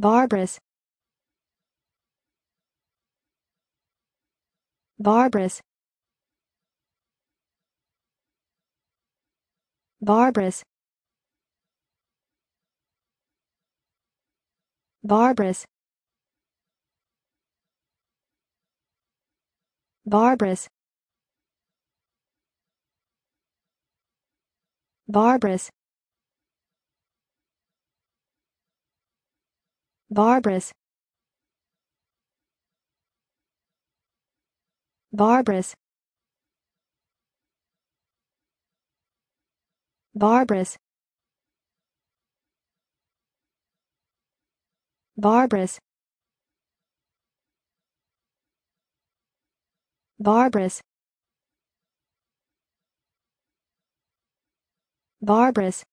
barbarous barbarous barbarous barbarous barbarous barbarous barbarous barbarous barbarous barbarous barbarous barbarous